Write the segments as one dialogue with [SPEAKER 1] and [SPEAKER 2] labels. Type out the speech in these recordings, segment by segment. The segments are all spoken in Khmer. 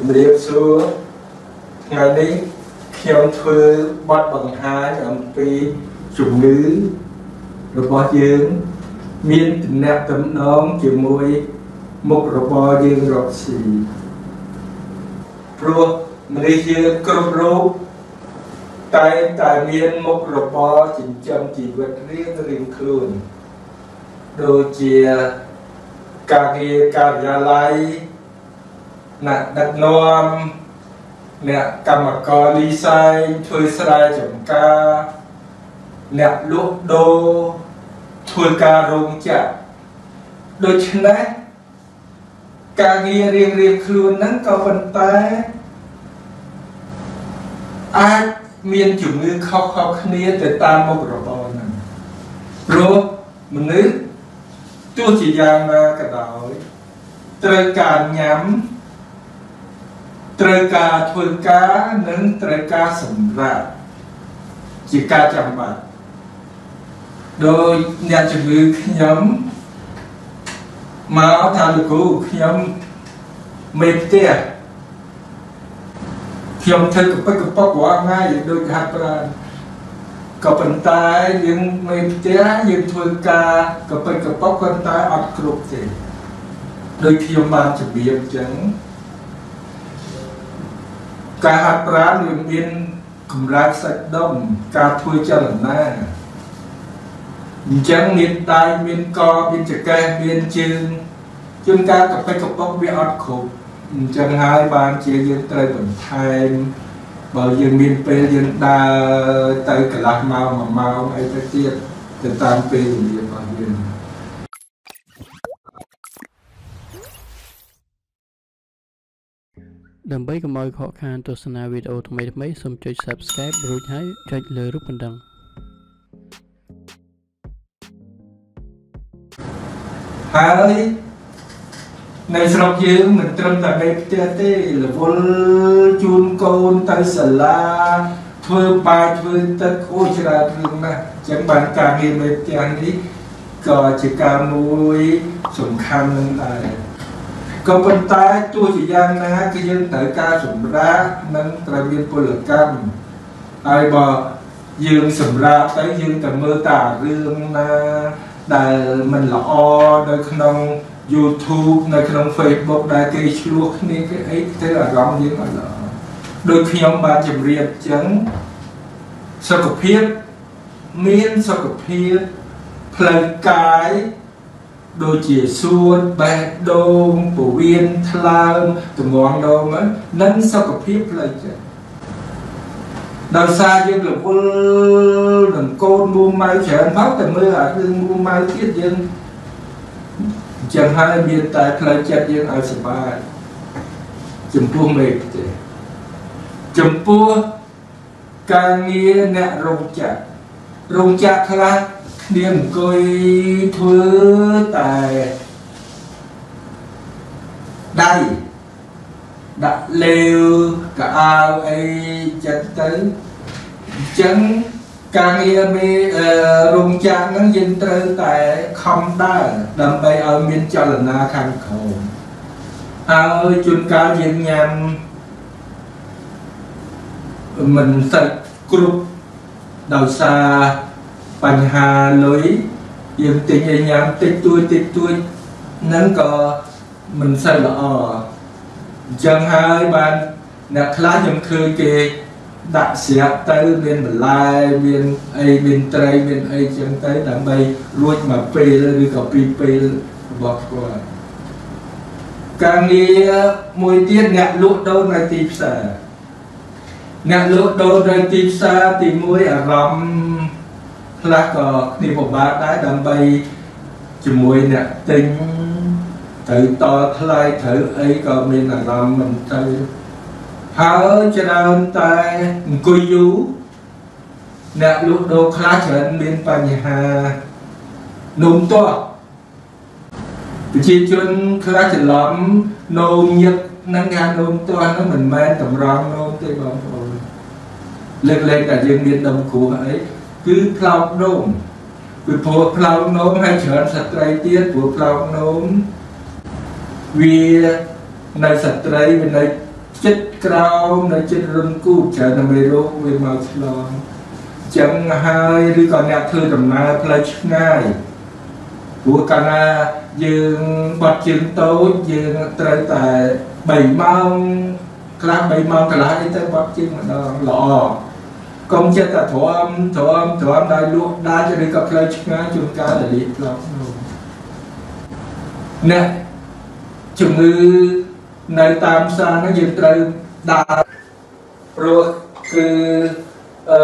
[SPEAKER 1] ជំរាបសួរថ្ងៃនេះខ្ញុំធ្វើបទបង្ហាញអំពីជំងឺរបស់យើងមានតំណែងតំណងជាមួយមុខរបរយើងរកស៊ីព្រោះមនុស្សយើងគ្រប់រូបតែងតែមានមុខរបរចិញ្ចឹមជីវិតរៀងរៀងខ្លួនដូចជាការងារការិយាល័យ អ្នកដឹកនាំអ្នកកម្មករលីស័យធ្វើស្រែចម្ការអ្នកលក់ដូរធ្វើការរោងចក្រដូច្នេះការងាររៀងរៀងខ្លួនហ្នឹងក៏ប៉ុន្តែអាចមានជំងឺខុសៗគ្នាទៅតាមមុខរបរហ្នឹងព្រោះមនុស្សទោះជាយ៉ាងណាក៏ដោយត្រូវការញ៉ាំ ត្រូវការធ្វើការនិងត្រូវការសម្រាប់ជាការចាំបាច់ដោយអ្នកជំងឺខ្ញុំមកថាលោកគ្រូខ្ញុំមេផ្ទះខ្ញុំធ្វើកពិតកប៉ុករាល់ថ្ងៃដូចហាត់ប្រាណក៏ប៉ុន្តែយើងមេផ្ទះយើងធ្វើការកពិតកប៉ុកប៉ុន្តែអត់គ្រប់ទេដូចខ្ញុំបានជម្រាបអញ្ចឹង ការហាត់ប្រាណវាមានកម្លាំងសាច់ដុំការធ្វើចលនាអញ្ចឹងមានដៃមានកមានចកេះមានជើងជួនកាលកប៉ិចកប៉ុកវាអត់គ្រប់អញ្ចឹងហើយបានជាយើងត្រូវបន្ថែមបើយើងមានពេលយើងដើរទៅកន្លះម៉ោងមួយម៉ោងអីទៅទៀតទៅតាមពេលវេលារបស់យើង
[SPEAKER 2] ដើម្បីកុំឲ្យខកខានទស្សនាវីដេអូថ្មីៗសូមចុច Subscribe រួចហើយចុចលើរូបកណ្ដឹង
[SPEAKER 1] ហើយនៅស្រុកយើងមិនត្រឹមតែមេផ្ទះទេរវល់ជូនកូនទៅសាលាធ្វើបាយធ្វើទឹកអូច្រើនរឿងណាស់អញ្ចឹងបានការងារមេផ្ទះនេះក៏ជាការមួយសំខាន់នឹងដែរ ក៏ប៉ុន្តែទោះជាយ៉ាងណាគឺយើងត្រូវការសម្រាប់និងត្រូវមានពលកម្មហើយបើយើងសម្រាប់ទៅយើងតែមើលតារឿងណាដែលមិនល្អនៅក្នុង YouTube នៅក្នុង Facebook ដែលគេឆ្លោះគ្នាគេអីទៅអារម្មណ៍យើងអត់ល្អដូចខ្ញុំបានជម្រាបអញ្ចឹងសុខភាពមានសុខភាពផ្លូវកាយ ដូចជាសួតបេះដូងពោះវៀនថ្លើមទម្ងន់ដងនិងសុខភាពផ្លូវចិត្តដោយសារយើងរវល់នឹងកូនមូម៉ៅច្រើនមកតែមើលអារឿងមូម៉ៅទៀតយើងអញ្ចឹងហើយមានតែផ្លូវចិត្តយើងឲ្យសុបាយចំពោះមេផ្ទះចំពោះការងារអ្នករោងចក្ររោងចក្រខ្លះ គ្នាអង្គុយធ្វើតែដៃដាក់លេវកៅអៅអីចិត្តទៅអញ្ចឹងការងារមេរោងចក្រហ្នឹងយើងត្រូវតែខំដើរដើម្បីឲ្យមានចលនាខាងក្រោមហើយជួនកាលយើងញ៉ាំមិនសិតគ្រប់ដោយសារបញ្ហាលុយយើងទិញឲ្យញ៉ាំតិចតួចតិចតួចហ្នឹងក៏មិនសូវល្អអញ្ចឹងហើយបានអ្នកខ្លះខ្ញុំឃើញគេដាក់ស្រាប់ទៅមានបន្លែមានអីមានត្រីមានអីចឹងទៅដើម្បីរួចមកពេលឬក៏ពីរពេលរបស់គាត់ការងារមួយទៀតអ្នកលក់ដូរនៅទីផ្សារអ្នកលក់ដូរនៅទីផ្សារទី1អារម្មណ៍ ខ្លះក៏គ្នាពិបាកដែរដើម្បីជាមួយអ្នកទិញត្រូវតថ្លៃត្រូវអីក៏មានអារម្មណ៍មិនទៅហើយច្រើនតែអង្គុយយូរអ្នកលក់ដូរខ្លះច្រើនមានបញ្ហានោមទាស់ប្រជាជនខ្លះច្រឡំនោមញឹកនឹងការនោមទាស់នោះមិនមែនតម្រង់នោមទេបងប្អូនលើកលែងតែយើងមានដុំគ្រោះអី គឺផ្លោកនោមពីព្រោះផ្លោកនោមហើយច្រើនស្ត្រីទៀតព្រោះផ្លោកនោមវានៅស្ត្រីវានៅចិត្តក្រោមនៅចិត្តរុនគូតច្រើនតែមេរោគវាមកឆ្លងចឹងហើយឬក៏អ្នកធ្វើដំណើរផ្លូវឆ្ងាយព្រោះកាលណាយើងបាត់ជើងតូចយើងត្រូវតែ3ម៉ោងខ្លះ3ម៉ោងកន្លះអីទៅបាត់ជើងម្ដងល្អ កុំចិត្តតែទ្រាំទ្រាំទ្រាំដល់លក់ដាច់ឬក៏ផ្លូវឆ្ងាយជួនកាលរលាកផ្លោះនោះអ្នកជំងឺនៅតាមផ្សារហ្នឹងយើងត្រូវដើរព្រោះគឺអឺ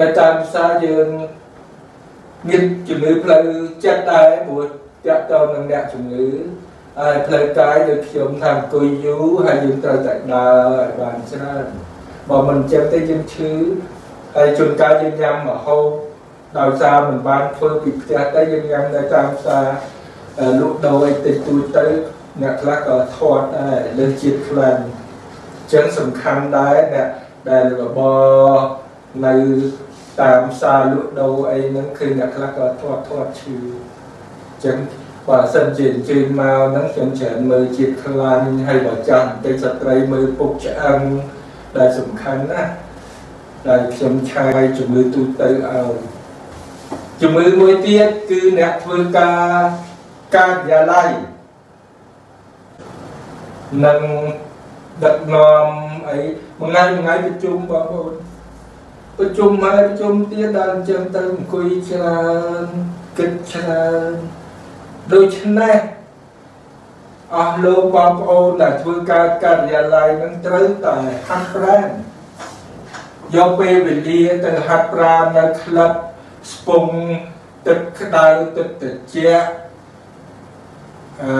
[SPEAKER 1] នៅតាមផ្សារយើងមានជំងឺផ្លូវចិត្តដែរព្រោះតាក់ទងនឹងអ្នកជំងឺហើយផ្លូវកាយដូចខ្ញុំថាអង្គុយយូរហើយយើងត្រូវតែដើរឲ្យបានច្រើន បើមិនចឹងទេយើងឈឺហើយជួនកាលយើងញ៉ាំម្ហូបដោយសារមិនបានធ្វើពីផ្ទះទៅយើងញ៉ាំនៅតាមផ្សារលក់ដូរអីតិចតួចទៅអ្នកខ្លះក៏ធាត់ដែរលើសជាតិខ្លាំងអញ្ចឹងសំខាន់ដែរអ្នកដែលរបរនៅតាមផ្សារលក់ដូរអីហ្នឹងគឺអ្នកខ្លះក៏ធាត់ធាត់ឈឺអញ្ចឹងបើសិនជាអញ្ជើញមកហ្នឹងខ្ញុំច្រើនមើលជាតិខ្លាញ់ហើយបើចាំបន្តិចស្ត្រីមើលពុកឆ្អឹង ដែលសំខាន់ណាស់ដែលខ្ញុំឆាយជំងឺទូទៅឲ្យជំងឺមួយទៀតគឺអ្នកធ្វើការការិយាល័យនឹងដឹកនាំអីមួយថ្ងៃមួយថ្ងៃប្រជុំបងប្អូនប្រជុំហើយប្រជុំទៀតដល់អញ្ចឹងទៅអង្គុយច្រើនគិតច្រើនដូច្នេះ អស់លោកបងប្អូនដែលធ្វើការការិយាល័យនឹងត្រូវតែហាត់ប្រាណយកពេលវេលាទៅហាត់ប្រាណនៅក្លឹបស្ពងទឹកក្តៅទឹកត្រជាក់អឺ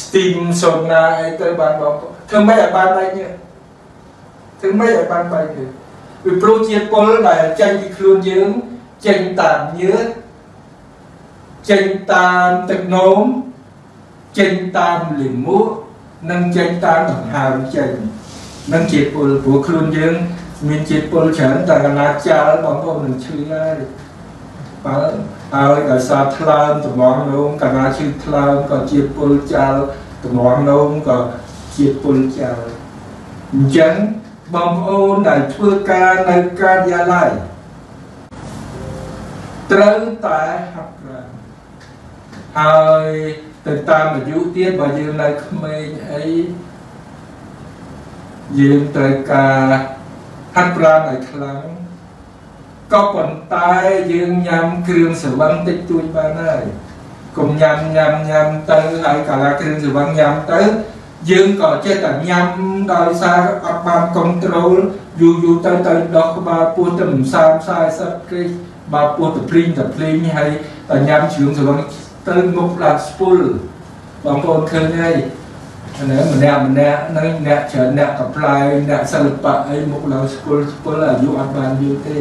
[SPEAKER 1] steam sauna អីទៅបានបងធ្វើម៉េចឲ្យបានបែបនេះធ្វើម៉េចឲ្យបានបែបនេះពីព្រោះជាតិពុលដែលចេញពីខ្លួនយើងចេញតាមញើសចេញតាមទឹកនោម ចេញតាមលិមួកនិងចេញតាមដង្ហើមចេញនឹងជាតិពុលព្រោះខ្លួនយើង មានជាតិពុលច្រើនតែកណាចាល់បងប្អូននឹងឈឺហើយបើហើយដោយសារថ្លើមតម្ងនោមកណាឈឺថ្លើមក៏ជាតិពុលចាល់តម្ងនោមក៏ជាតិពុលចាល់អញ្ចឹងបងប្អូនដែលធ្វើការនៅការិយាល័យត្រូវតែហាត់ប្រាណហើយ ទៅតាមអាយុទៀតបើយើងនៅក្មេងអីយើងត្រូវការហាត់ប្រាណឲ្យខ្លាំងក៏ប៉ុន្តែយើងញ៉ាំគ្រឿងស្រវឹងតិចតួចបានហើយកុំញ៉ាំញ៉ាំញ៉ាំទៅហើយកាលាគ្រឿងស្រវឹងញ៉ាំទៅយើងក៏ចេះតែញ៉ាំដោយសារអត់បានគ្រប់ត្រូលយូរយូរទៅទៅដោះក្បាលពោះទៅ30 40គ្រីបើពោះទៅព្រីងទៅព្រីងហើយតែញ៉ាំជ្រឿងស្រវឹង ទៅមុខដាក់ស្ពុលបងប្អូនឃើញហើយណាម្នាក់ម្នាក់នឹងអ្នកច្រើនអ្នកកំ pl ាយអ្នកសិល្បៈអីមុខឡើងស្ពុលស្ពុលអាយុអត់បានយូរទេ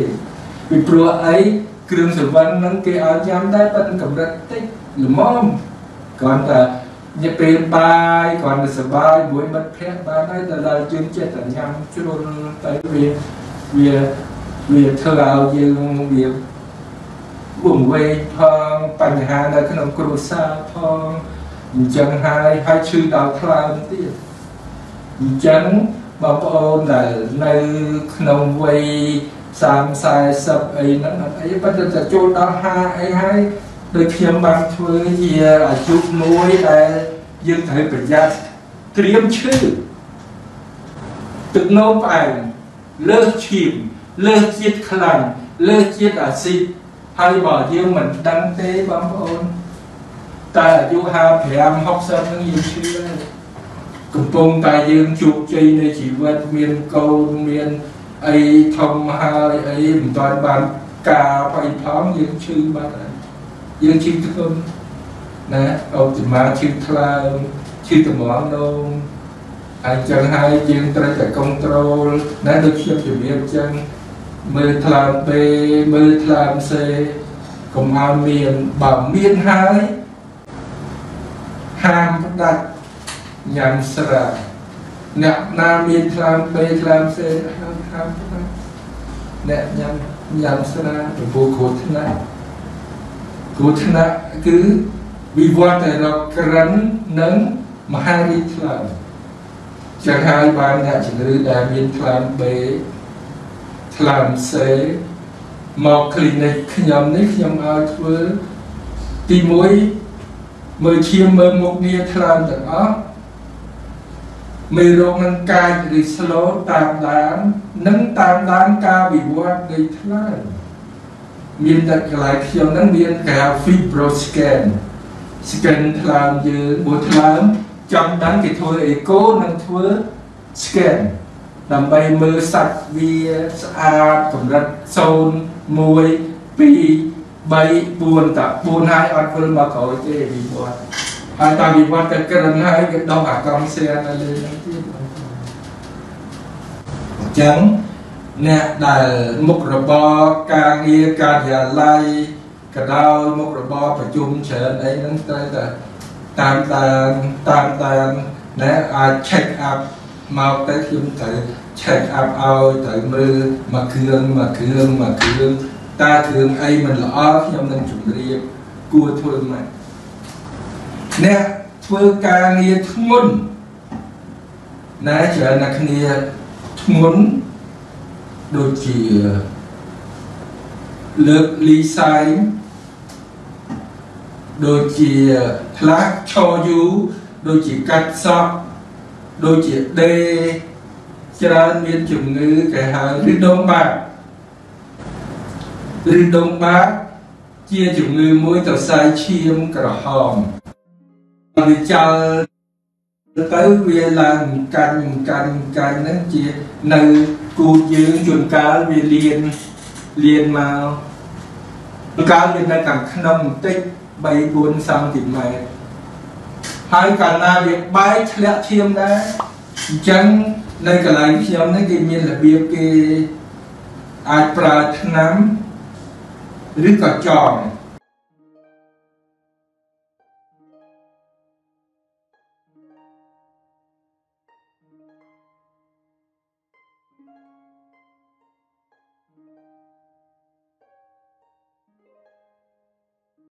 [SPEAKER 1] ពីព្រោះអីគ្រឿងស្រវឹងហ្នឹងគេឲ្យញ៉ាំដែរប៉ុន្តែកម្រិតតិចល្មមគ្រាន់តែញ៉ាំពេលបាយគ្រាន់តែសបាយមួយមិត្តភ័ក្តិបានហើយតែដល់យើងចិត្តតែញ៉ាំជ្រុលទៅវាវាវាធ្វើឲ្យយើងវា វង្វេងផងបញ្ហានៅក្នុងគ្រួសារផងអញ្ចឹងហើយហើយឈឺដល់ខ្លាំងទៀតអញ្ចឹងបងប្អូនដែលនៅក្នុងវ័យ30 40អីហ្នឹងអត់អីប៉ុន្តែចូលដល់50អីហើយដូចខ្ញុំបានធ្វើជាអាយុមួយដែលយើងត្រូវប្រយ័ត្នត្រៀមឈឺទឹកនោមផ្អែមលើសឈាមលើសជាតិខ្លាំងលើសជាតិអាស៊ីត ហើយបើយើងមិនដឹងទេបងប្អូនតែអាយុ55 60នឹងយើងឈឺហើយកំពុងតែយើងជោគជ័យในជីវិតមានកូនមានអីធំហើយអីមិនទាន់បានការបៃផងយើងឈឺបាត់ហើយយើងឈឺធ្ងន់ណាអុកទីម៉ាឈឺថ្លើមឈឺតម្រងនោមហើយចឹងហើយយើងត្រូវតែគ្រប់ត្រូលណាដូចខ្ញុំជំរាបចឹង មើលថ្លើមពេមើលថ្លើមសេកុំឲ្យមានបើមានហើយហាមផ្ដាច់ញ៉ាំស្រាអ្នកណាមានថ្លើមពេថ្លើមសេហាមហាមផ្ដាច់អ្នកញ៉ាំញ៉ាំស្រាចំពោះគ្រោះថ្នាក់គ្រោះថ្នាក់គឺវិវត្តទៅរកក្រិននិងមហារីថ្លើមចឹងហើយបានអ្នកជំងឺដែលមានថ្លើម B ថ្លើម C មក clinic ខ្ញុំនេះខ្ញុំឲ្យធ្វើទី1មើលឈាមមើលមុខងារថ្លើមទាំងអស់មេរោគនឹងកាចឬ slow តាមដាននិងតាមដានការវិវត្តនៃថ្លើមមានតែកន្លែងខ្ញុំហ្នឹងមានគេហៅ fibro scan scan ថ្លើមយើងមួយថ្លើមចង់ដឹងគេធ្វើអេកូនិងធ្វើ scan ដើម្បីមើលសាច់វាស្អាតកម្រិត0 1 2 3 4តា4ហើយអត់វិលមកក្រោយទេវិវត្តហើយតាមវិវត្តតែក្រឹងហើយគេដោះអាកម្មសៀននៅលើហ្នឹងទៀតអញ្ចឹងអ្នកដែលមុខរបរការងារការិយាល័យក៏ដោយមុខរបរប្រជុំច្រើនអីហ្នឹងត្រូវតែតាមតាមតាមតាមណែអាច check up មកទៅខ្ញុំត្រូវ check up ឲ្យត្រូវមើលមួយគ្រឿងមួយគ្រឿងមួយគ្រឿងតើគ្រឿងអីមិនល្អខ្ញុំនឹងជម្រាបគួរធ្វើម៉េចអ្នកធ្វើការងារធ្ងន់ណែច្រើនអ្នកគ្នាធ្ងន់ដូចជាលើកលីសៃដូចជាផ្លាក់ឈរយូរដូចជាកាត់សក់ ដូចជាដេច្រើនមានជំងឺគេហៅឬដងបាក់ឬដងបាក់ជាជំងឺមួយទៅសាយឈាមក្រហមវាចោលទៅវាឡើងកាញ់កាញ់កាញ់ហ្នឹងជានៅគូតយើងជួនកាលវាលៀនលៀនមកកាលវានៅខាងក្នុងបន្តិច3 4សង់ទីម៉ែត្រ ហើយកាលណាវាបែកធ្លាក់ឈាមដែរអញ្ចឹងនៅកន្លែងខ្ញុំនេះគេមានរបៀបគេអាចប្រើថ្នាំឬក៏ចង